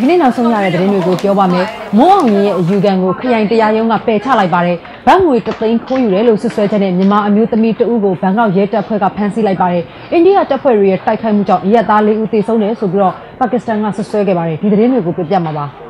ဒီကနေ့နောက်ဆုံးရတဲ့သတင်းတွေကိုပြောပါမယ်။မိုးအောင်ရင်ရဲ့အယူခံကိုခရိုင်တရားရုံးကပယ်ချလိုက်ပါတယ်။ဘတ်ငွေတသိန်းခိုးယူတယ်လို့ဆွဆွဲချက်နဲ့မြန်မာအမျိုးသမီးတဦးကိုဘန်ကောက်ရဲတပ်ဖွဲ့ကဖမ်းဆီးလိုက်ပါတယ်။အိန္ဒိယတပ်ဖွဲ့တွေရဲ့တိုက်ခိုက်မှုကြောင့်ရက်သားလေးဦးသေဆုံးတယ်ဆိုပြီးတော့ပါကစ္စတန်ကဆွဆွဲခဲ့ပါတယ်။ဒီသတင်းတွေကိုပြပြမှာပါ။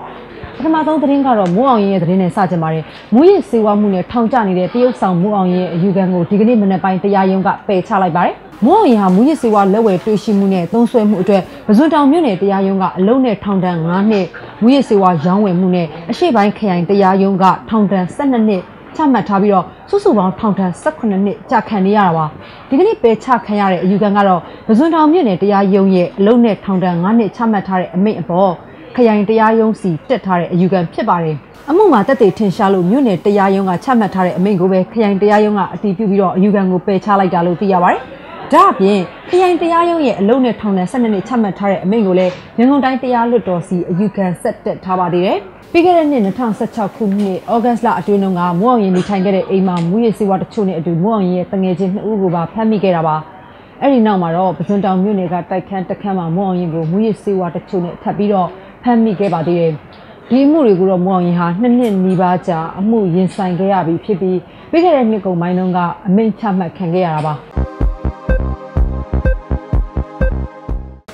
ပထမဆုံးသတင်းကတော့မိုးအောင်ရင်ရဲ့သတင်းနဲ့စကြင်ပါတယ်။မိုးရစ်စေဝါမှုနဲ့ထောင်ကျနေတဲ့တရုတ်ဆောင်မိုးအောင်ရင်ရဲ့အယူခံကိုဒီကနေ့မနက်ပိုင်းတရားရုံးကပယ်ချလိုက်ပါတယ်။မိုးအောင်ရင်ဟာမူရစ်စေဝါလက်ဝယ်တွေ့ရှိမှုနဲ့သုံးဆွဲမှုအတွက်ပဇွန်တောင်မြို့နယ်တရားရုံးကအလုံးနဲ့ထောင်ဒဏ်9နှစ်မူရစ်စေဝါရောင်းဝယ်မှုနဲ့အရှိပိုင်းခရိုင်တရားရုံးကထောင်ဒဏ်12နှစ်ချမှတ်ထားပြီးတော့စုစုပေါင်းထောင်ဒဏ်18နှစ်ကြာခံနေရတာပါဒီကနေ့ပယ်ချခံရတဲ့အယူခံကတော့ပဇွန်တောင်မြို့နယ်တရားရုံးရဲ့အလုံးနဲ့ထောင်ဒဏ်9နှစ်ချမှတ်ထားတဲ့အမိန့်အပေါ် ခရိုင်တရားရုံးစီတက်ထားတဲ့အယူခံဖြစ်ပါတယ်အမှုမှာတက်တည်ထင်ရှားလို့မြို့နယ်တရားရုံးကချမှတ်ထားတဲ့အမိန့်ကိုပဲခရိုင်တရားရုံးကအတည်ပြုပြီးတော့အယူခံကိုပယ်ချလိုက်တာလို့သိရပါတယ်ဒါအပြင်ခရိုင်တရားရုံးရဲ့အလုံးနဲ့ထောင်နဲ့၁၂နှစ်ချမှတ်ထားတဲ့အမိန့်ကိုလည်းရန်ကုန်တိုင်းတရားလွှတ်တော်စီအယူခံဆက်တက်ထားပါသေးတယ်။ပြီးခဲ့တဲ့နှစ်2016ခုနှစ်ဩဂတ်လအတွင်းကမိုးအောင်ရင်နေထိုင်ခဲ့တဲ့အိမ်မှာမူရည်စေဝါတချို့နဲ့အတူမိုးအောင်ရင်ရဲ့တငယ်ချင်းနှစ်ဦးကိုပါဖမ်းမိခဲ့တာပါ။အဲ့ဒီနောက်မှာတော့ပစွန်တောင်မြို့နယ်ကတိုက်ခန်းတက်ခန်းမှာမိုးအောင်ရင်ကိုမူရည်စေဝါတချို့နဲ့ထပ်ပြီးတော့ ဖမ်းမိခဲ့ပါသေးတယ်။ဒီအမှုတွေကိုတော့မောင်ရင်ဟာနှစ်နှစ်နီးပါးကြာအမှုရင်ဆိုင်ခဲ့ရပြီးဖြစ်ပြီးပြီးခဲ့တဲ့နှစ်ကုန်ပိုင်းတုန်းကအမိန့်ချမှတ်ခံခဲ့ရတာပါ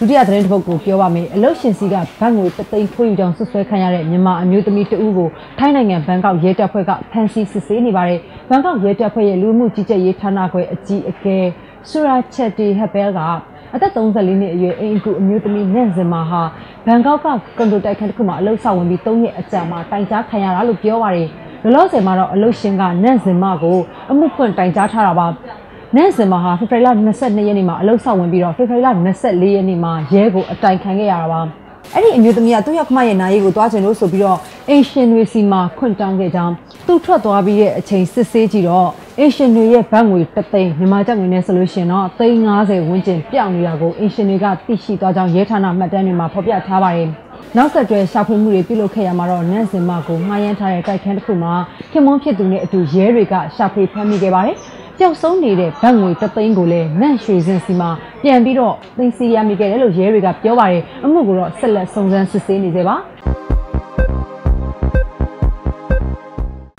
ဒုတိယသတင်းတစ်ပုဒ်ကိုပြောပါမယ်အလုတ်ရှင်စီကဘတ်ငွေတသိန်းခွင့်ယူကြောင်းဆွဆွဲခံရတဲ့မြန်မာအမျိုးသမီးတဦးကိုထိုင်းနိုင်ငံဘန်ကောက်ရဲတပ်ဖွဲ့ကဖမ်းဆီးစစ်ဆေးနေပါတယ်ဘန်ကောက်ရဲတပ်ဖွဲ့ရဲ့လူမှုကြီးကြပ်ရေးဌာနခွဲအကြီးအကဲဆူရာချက်တီဟက်ဘဲလ်က အသက်34နှစ်အရွယ်အိမ်ကူအမျိုးသမီးနန့်စင်မာဟာဘန်ကောက်ကကွန်ဒိုတိုက်ခန်းတစ်ခုမှာအလုပ်ဆောင်ဝင်ပြီး3ရက်အကြာမှာတိုင်ကြားခံရတာလို့ပြောပါတယ်လောလောဆယ်မှာတော့အလုတ်ရှင်ကနန့်စင်မကိုအမှုဖွင့်တိုင်ကြားထားတာပါနန့်စင်မဟာဖေဖော်ဝါရီလ22ရက်နေ့မှာအလုပ်ဆောင်ဝင်ပြီးတော့ဖေဖော်ဝါရီလ24ရက်နေ့မှာရဲကိုအတိုင်ခံခဲ့ရတာပါ အဲ့ဒီအမျိုးသမီးကသူ့ရဲ့ခမရဲ့နာရီကိုတွားချင်လို့ဆိုပြီးတော့အင်ရှင်တွေစီမှာခွင့်တောင်းခဲ့ကြောင်းသူထွက်သွားပြီးတဲ့အချိန်စစ်ဆေးကြည့်တော့အင်ရှင်တွေရဲ့ဘတ်ငွေတသိန်းမြန်မာကျပ်ငွေနဲ့ဆိုလို့ရှိရင်တော့350ဝန်းကျင်ပြောင်းနေတာကိုအင်ရှင်တွေကသိရှိသွားကြောင်းရဲဌာနမှတ်တမ်းတွေမှာဖော်ပြထားပါတယ်နောက်ဆက်တွဲရှာဖွေမှုတွေပြုလုပ်ခဲ့ရမှာတော့နန့်စင်မကိုမှားယမ်းထားတဲ့တိုက်ခန်းတစ်ခုမှာခင်မွန်းဖြစ်သူနဲ့အတူရဲတွေကရှာဖွေဖမ်းမိခဲ့ပါတယ် ပျောက်ဆုံးနေတဲ့ဗတ်ငွေတသိန်းကိုလည်းနန့်ရွှေစင်စီမှာပြန်ပြီးတော့သိမ်းဆည်းရမိခဲ့တယ်လို့ရဲတွေကပြောပါတယ်အမှုကိုတော့ဆက်လက်စုံစမ်းစစ်ဆေးနေသေးပါ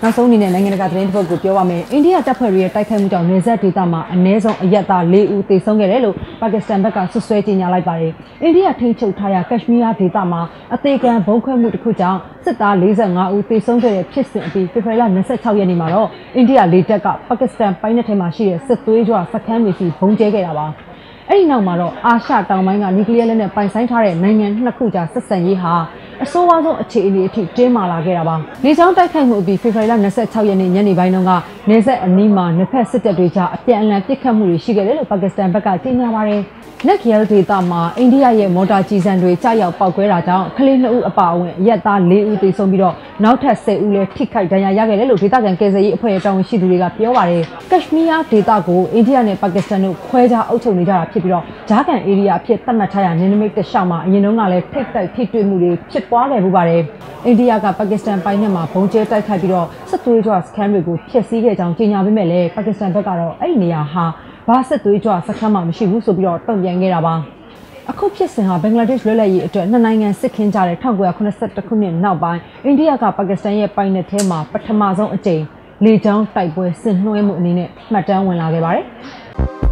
နောက်ဆုံးအနေနဲ့နိုင်ငံတကာသတင်းတစ်ပုဒ်ကိုပြောပါမယ်။အိန္ဒိယတပ်ဖွဲ့တွေရဲ့တိုက်ခိုက်မှုကြောင့်နေဆက်ဒေသမှာအ ਨੇ ဆုံးအရက်သား၄ဦးသေဆုံးခဲ့တယ်လို့ပါကစ္စတန်ဘက်ကဆွဆွဲကြေညာလိုက်ပါတယ်။အိန္ဒိယထိန်းချုပ်ထားရာကက်ရှမီးယားဒေသမှာအသေးခံဘုံခွဲမှုတစ်ခုကြောင့်စစ်သား45ဦးသေဆုံးခဲ့တဲ့ဖြစ်စဉ်အပြီးဖေဖော်ဝါရီလ26ရက်နေ့မှာတော့အိန္ဒိယလေတပ်ကပါကစ္စတန်ပိုင်းနယ်ထဲမှာရှိတဲ့စစ်သွေးကြွစခန်းတွေစီဘုံကျဲခဲ့တာပါ။အဲ့ဒီနောက်မှာတော့အာရှတောင်ပိုင်းကနျူကလ িয়ার လက်နက်ပိုင်ဆိုင်ထားတဲ့နိုင်ငံနှစ်ခုကြားဆက်ဆံရေးဟာ အဆိုးအဝါဆုံးအခြေအနေအထိတင်းမာလာခဲ့တာပါ။လေကြောင်းတိုက်ခိုက်မှုအပြီးဖေဖော်ဝါရီလ26ရက်နေ့ညနေပိုင်းတုန်းက နေဆက်အနီးမှာနှစ်ဖက်စစ်တပ်တွေကြားအပြန်အလှန်ပစ်ခတ်မှုတွေရှိခဲ့တယ်လို့ပါကစ္စတန်ဘက်ကကြေညာပါတယ်။နက်ဂီယယ်ဒေတာမှာအိန္ဒိယရဲ့မော်တာကြီးစံတွေကြားရောက်ပောက်ကွဲတာကြောင့်ကလေး2ဦးအပါအဝင်အရက်သား4ဦးသေဆုံးပြီးတော့နောက်ထပ်10ဦးလည်းထိခိုက်ဒဏ်ရာရခဲ့တယ်လို့ဒေသခံကယ်ဆယ်ရေးအဖွဲ့ရဲ့တာဝန်ရှိသူတွေကပြောပါတယ်။ကက်ရှမီးယားဒေသကိုအိန္ဒိယနဲ့ပါကစ္စတန်တို့ခွဲခြားအုပ်ချုပ်နေကြတာဖြစ်ပြီးတော့ဂျာကန်ဧရိယာအဖြစ်သတ်မှတ်ထားရနယ်နိမိတ်တလျှောက်မှာအရင်တုန်းကလည်းထိတ်တိုက်ထိတွေ့မှုတွေဖြစ်ပွားခဲ့မှုပါတယ်။အိန္ဒိယကပါကစ္စတန်ပိုင်းနဲ့မှာဘုံကျဲတိုက်ခိုက်ပြီးတော့စစ်သွေးကြွစခန်းတွေကိုဖျက်ဆီးခဲ့ကြောင်းကြေညာပေးမဲ့လည်းပါကစ္စတန်ဘက်ကတော့အဲ့ဒီနေရာဟာဘာစစ်သွေးကြွစခန်းမှမရှိဘူးဆိုပြီးတော့တုံ့ပြန်ခဲ့တာပါ။အခုဖြစ်စဉ်ဟာဘင်္ဂလားဒေ့ရှ်လွတ်လပ်ရေးအတွက်နှစ်နိုင်ငံစစ်ခင်းကြတဲ့1982ခုနှစ်နောက်ပိုင်းအိန္ဒိယကပါကစ္စတန်ရဲ့ပိုင်နယ်ထဲမှာပထမဆုံးအကြိမ်လေကြောင်းတိုက်ပွဲဆင်နွှဲမှုအနေနဲ့မှတ်တမ်းဝင်လာခဲ့ပါတယ်။